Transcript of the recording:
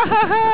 ha ha ha!